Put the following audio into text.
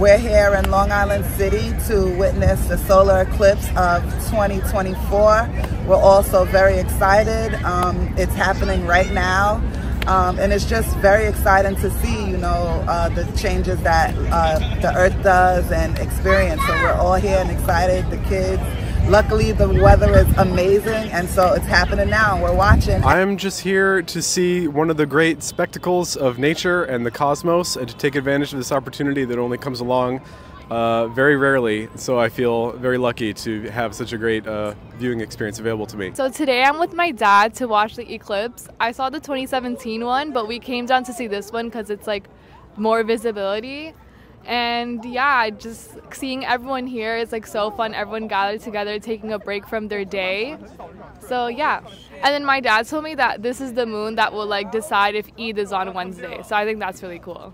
We're here in Long Island City to witness the solar eclipse of 2024. We're also very excited. Um, it's happening right now. Um, and it's just very exciting to see, you know, uh, the changes that uh, the Earth does and experience. So we're all here and excited, the kids. Luckily, the weather is amazing, and so it's happening now. We're watching. I'm just here to see one of the great spectacles of nature and the cosmos and to take advantage of this opportunity that only comes along uh, very rarely, so I feel very lucky to have such a great uh, viewing experience available to me. So today I'm with my dad to watch the eclipse. I saw the 2017 one, but we came down to see this one because it's like more visibility. And yeah, just seeing everyone here is like so fun. Everyone gathered together, taking a break from their day. So yeah. And then my dad told me that this is the moon that will like decide if Eid is on Wednesday. So I think that's really cool.